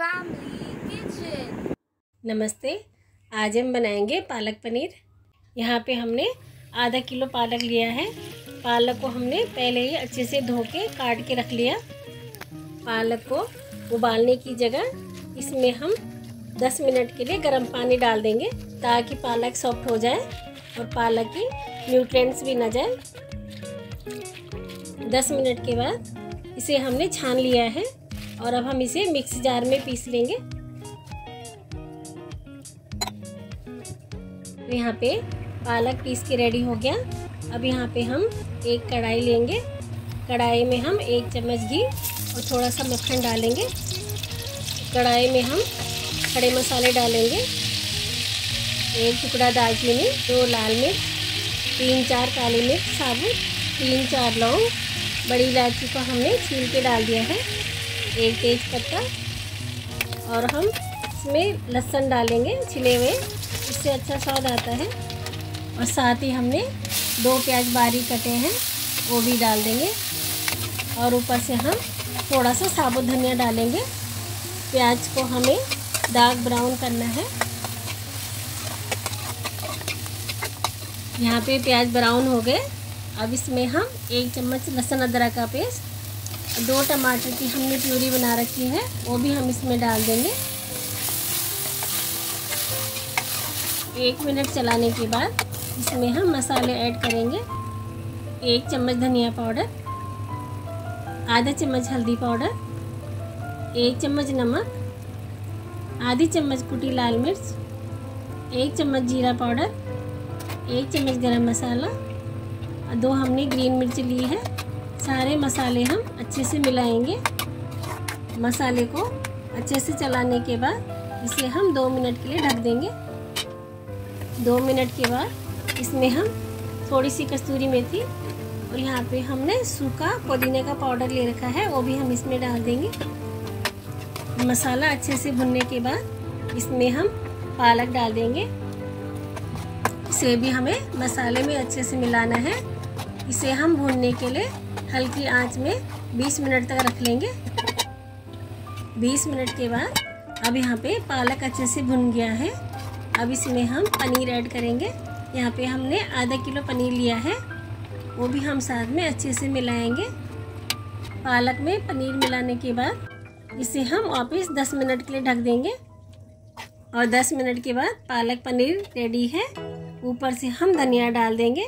Family Kitchen. नमस्ते, आज हम बनाएँगे पालक पनीर। यहाँ पे हमने आधा किलो पालक लिया है। पालक को हमने पहले ही अच्छे से धो के काट के रख लिया। पालक को उबालने की जगह इसमें हम 10 मिनट के लिए गर्म पानी डाल देंगे ताकि पालक सॉफ्ट हो जाए और पालक की न्यूट्रिएंट्स भी ना जाए। 10 मिनट के बाद इसे हमने छान लिया है। और अब हम इसे मिक्स जार में पीस लेंगे। तो यहाँ पे पालक पीस के रेडी हो गया। अब यहाँ पे हम एक कढ़ाई लेंगे। कढ़ाई में हम एक चम्मच घी और थोड़ा सा मक्खन डालेंगे। कढ़ाई में हम खड़े मसाले डालेंगे। एक टुकड़ा दालचीनी, दो लाल मिर्च, तीन चार काली मिर्च, साबुत, तीन चार लौंग। बड़ी इलायची को हमने छील के डाल दिया है। एक तेज पत्ता और हम इसमें लहसुन डालेंगे छिले हुए। इससे अच्छा स्वाद आता है। और साथ ही हमने दो प्याज बारीक कटे हैं, वो भी डाल देंगे। और ऊपर से हम थोड़ा सा साबुत धनिया डालेंगे। प्याज को हमें डार्क ब्राउन करना है। यहाँ पे प्याज ब्राउन हो गए। अब इसमें हम एक चम्मच लहसुन अदरक का पेस्ट दो टमाटर की हमने प्यूरी बना रखी है, वो भी हम इसमें डाल देंगे। एक मिनट चलाने के बाद इसमें हम मसाले ऐड करेंगे। एक चम्मच धनिया पाउडर, आधा चम्मच हल्दी पाउडर, एक चम्मच नमक, आधी चम्मच कुटी लाल मिर्च, एक चम्मच जीरा पाउडर, एक चम्मच गरम मसाला, दो हमने ग्रीन मिर्च ली है। सारे मसाले हम अच्छे से मिलाएँगे। मसाले को अच्छे से चलाने के बाद इसे हम दो मिनट के लिए ढक देंगे। दो मिनट के बाद इसमें हम थोड़ी सी कस्तूरी मेथी और यहाँ पे हमने सूखा पुदीने का पाउडर ले रखा है, वो भी हम इसमें डाल देंगे। मसाला अच्छे से भुनने के बाद इसमें हम पालक डाल देंगे। इसे भी हमें मसाले में अच्छे से मिलाना है। इसे हम भूनने के लिए हल्की आँच में 20 मिनट तक रख लेंगे। 20 मिनट के बाद अब यहाँ पे पालक अच्छे से भुन गया है। अब इसमें हम पनीर ऐड करेंगे। यहाँ पे हमने आधा किलो पनीर लिया है। वो भी हम साथ में अच्छे से मिलाएँगे। पालक में पनीर मिलाने के बाद इसे हम वापस 10 मिनट के लिए ढक देंगे। और 10 मिनट के बाद पालक पनीर रेडी है। ऊपर से हम धनिया डाल देंगे।